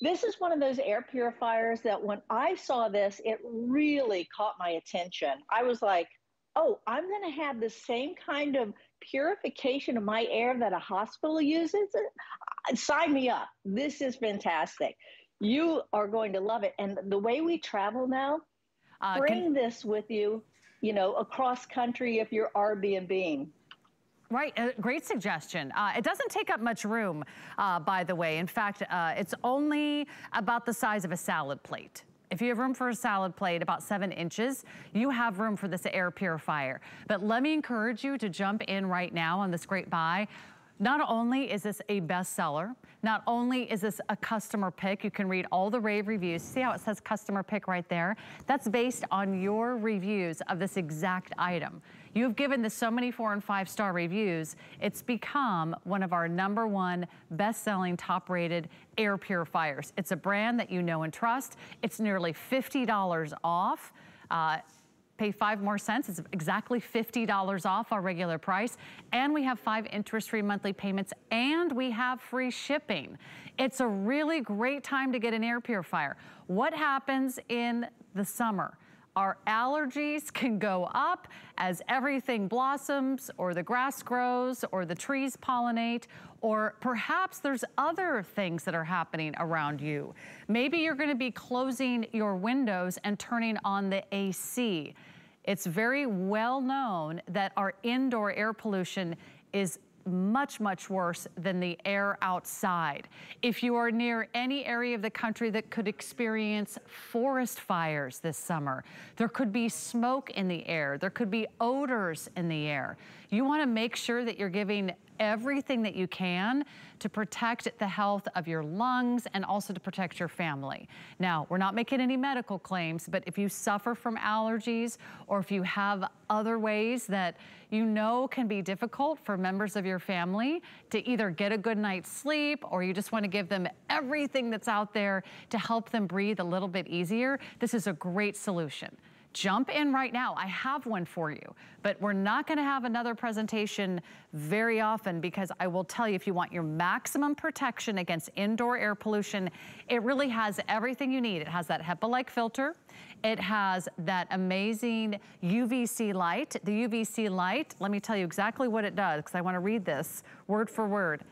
this is one of those air purifiers that when I saw this, it really caught my attention. I was like, oh, I'm going to have the same kind of purification of my air that a hospital uses. Sign me up. This is fantastic. You are going to love it. And the way we travel now, uh, bring can- this with you, you know, across country if you're Airbnb. Right, a great suggestion. Uh, it doesn't take up much room, uh, by the way. In fact, uh, it's only about the size of a salad plate. If you have room for a salad plate, about seven inches, you have room for this air purifier. But let me encourage you to jump in right now on this great buy. Not only is this a bestseller, not only is this a customer pick, you can read all the rave reviews. See how it says customer pick right there? That's based on your reviews of this exact item. You've given this so many four and five star reviews, it's become one of our number one best-selling, top-rated air purifiers. It's a brand that you know and trust. It's nearly $50 off. Uh, pay five more cents. It's exactly $50 off our regular price. And we have five interest-free monthly payments and we have free shipping. It's a really great time to get an air purifier. What happens in the summer? Our allergies can go up as everything blossoms or the grass grows or the trees pollinate or perhaps there's other things that are happening around you. Maybe you're gonna be closing your windows and turning on the AC. It's very well known that our indoor air pollution is much, much worse than the air outside. If you are near any area of the country that could experience forest fires this summer, there could be smoke in the air, there could be odors in the air. You wanna make sure that you're giving everything that you can to protect the health of your lungs and also to protect your family. Now, we're not making any medical claims, but if you suffer from allergies or if you have other ways that you know can be difficult for members of your family to either get a good night's sleep or you just want to give them everything that's out there to help them breathe a little bit easier, this is a great solution jump in right now. I have one for you, but we're not gonna have another presentation very often because I will tell you if you want your maximum protection against indoor air pollution, it really has everything you need. It has that HEPA-like filter. It has that amazing UVC light. The UVC light, let me tell you exactly what it does because I wanna read this word for word.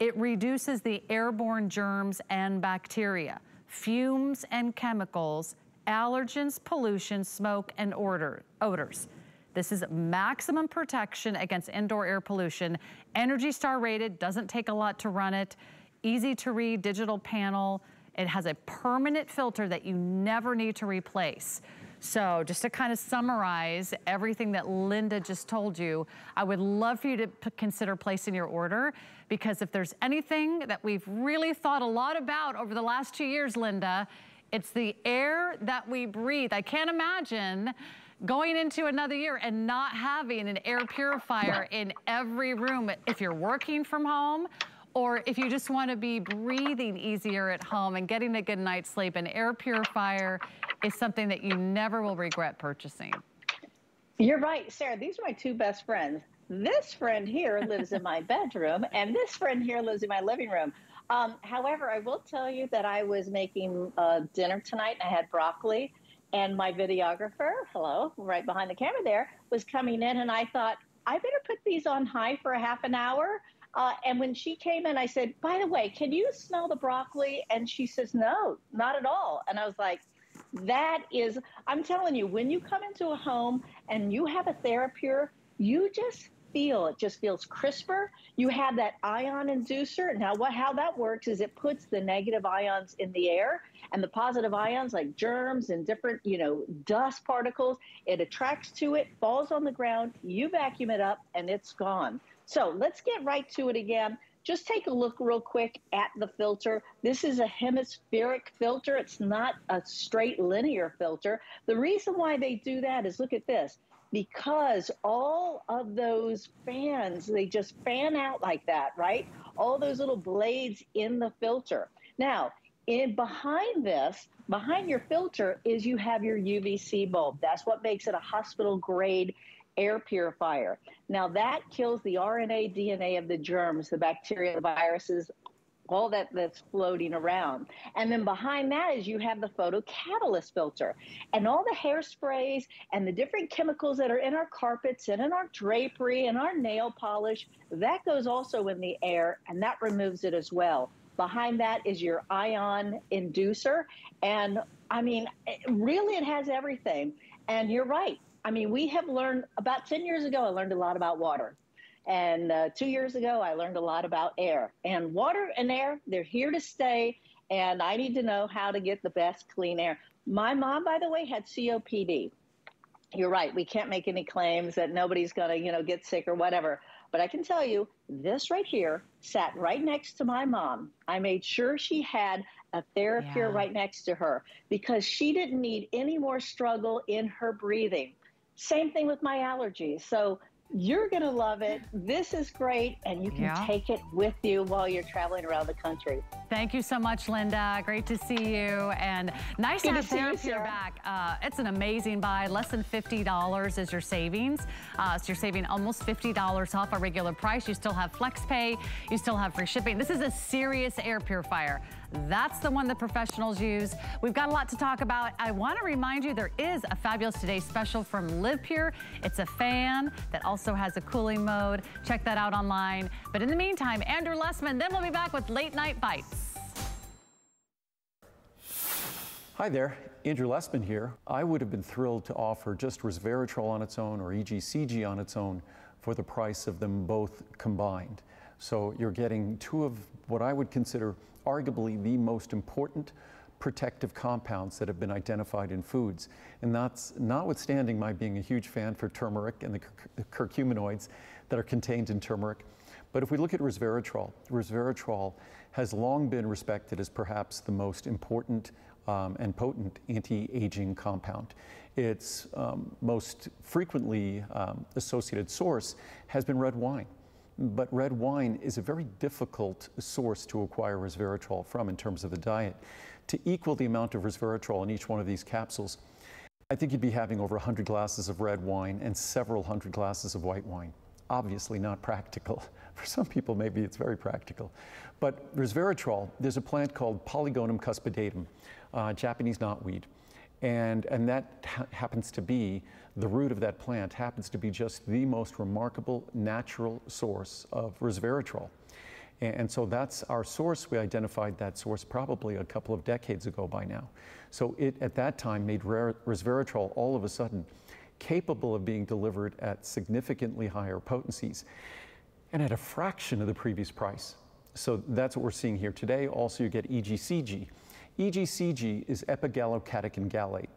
It reduces the airborne germs and bacteria, fumes and chemicals allergens, pollution, smoke, and odor, odors. This is maximum protection against indoor air pollution. Energy Star rated, doesn't take a lot to run it. Easy to read, digital panel. It has a permanent filter that you never need to replace. So just to kind of summarize everything that Linda just told you, I would love for you to consider placing your order because if there's anything that we've really thought a lot about over the last two years, Linda, it's the air that we breathe. I can't imagine going into another year and not having an air purifier in every room if you're working from home or if you just want to be breathing easier at home and getting a good night's sleep, an air purifier is something that you never will regret purchasing. You're right, Sarah. These are my two best friends. This friend here lives in my bedroom, and this friend here lives in my living room. Um, however, I will tell you that I was making uh, dinner tonight. I had broccoli, and my videographer, hello, right behind the camera there, was coming in, and I thought, I better put these on high for a half an hour. Uh, and when she came in, I said, by the way, can you smell the broccoli? And she says, no, not at all. And I was like, that is, I'm telling you, when you come into a home and you have a TheraPure, you just feel. It just feels crisper. You have that ion inducer. Now, what how that works is it puts the negative ions in the air and the positive ions like germs and different, you know, dust particles, it attracts to it, falls on the ground, you vacuum it up and it's gone. So, let's get right to it again just take a look real quick at the filter. This is a hemispheric filter. It's not a straight linear filter. The reason why they do that is look at this because all of those fans, they just fan out like that, right? All those little blades in the filter. Now, in behind this, behind your filter is you have your UVC bulb. That's what makes it a hospital grade air purifier. Now that kills the RNA, DNA of the germs, the bacteria, the viruses, all that that's floating around. And then behind that is you have the photocatalyst filter and all the hairsprays and the different chemicals that are in our carpets and in our drapery and our nail polish. That goes also in the air and that removes it as well. Behind that is your ion inducer. And I mean, really, it has everything. And you're right. I mean, we have learned about 10 years ago, I learned a lot about water. And uh, two years ago, I learned a lot about air. And water and air, they're here to stay. And I need to know how to get the best clean air. My mom, by the way, had COPD. You're right. We can't make any claims that nobody's going to, you know, get sick or whatever. But I can tell you, this right here sat right next to my mom. I made sure she had a TheraPure yeah. right next to her because she didn't need any more struggle in her breathing. Same thing with my allergies. So you're going to love it. This is great, and you can yeah. take it with you while you're traveling around the country. Thank you so much, Linda. Great to see you, and nice Good to have you back. Uh, it's an amazing buy. Less than $50 is your savings. Uh, so you're saving almost $50 off a regular price. You still have flex pay. You still have free shipping. This is a serious air purifier. That's the one that professionals use. We've got a lot to talk about. I want to remind you there is a Fabulous Today special from LivePure. It's a fan that also has a cooling mode. Check that out online. But in the meantime, Andrew Lessman, then we'll be back with Late Night Bites. Hi there, Andrew Lessman here. I would have been thrilled to offer just resveratrol on its own or EGCG on its own for the price of them both combined. So you're getting two of what I would consider arguably the most important protective compounds that have been identified in foods. And that's notwithstanding my being a huge fan for turmeric and the curcuminoids that are contained in turmeric. But if we look at resveratrol, resveratrol has long been respected as perhaps the most important um, and potent anti-aging compound. Its um, most frequently um, associated source has been red wine. But red wine is a very difficult source to acquire resveratrol from in terms of the diet. To equal the amount of resveratrol in each one of these capsules, I think you'd be having over 100 glasses of red wine and several hundred glasses of white wine. Obviously not practical. For some people, maybe it's very practical. But resveratrol, there's a plant called Polygonum cuspidatum, uh, Japanese knotweed. And, and that ha happens to be, the root of that plant happens to be just the most remarkable natural source of resveratrol. And, so that's our source. We identified that source probably a couple of decades ago by now. So it, at that time, made resveratrol all of a sudden capable of being delivered at significantly higher potencies and at a fraction of the previous price. So that's what we're seeing here today. Also, you get EGCG. EGCG is epigallocatechin gallate.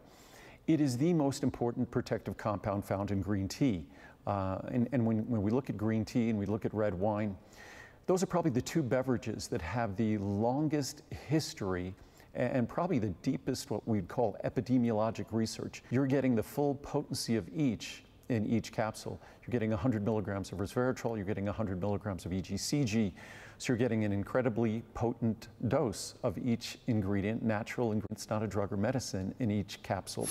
It is the most important protective compound found in green tea. Uh, and, and when, when we look at green tea and we look at red wine, those are probably the two beverages that have the longest history and probably the deepest, what we'd call epidemiologic research. You're getting the full potency of each in each capsule. You're getting 100 milligrams of resveratrol, you're getting 100 milligrams of EGCG, so you're getting an incredibly potent dose of each ingredient, natural ingredient, it's not a drug or medicine, in each capsule.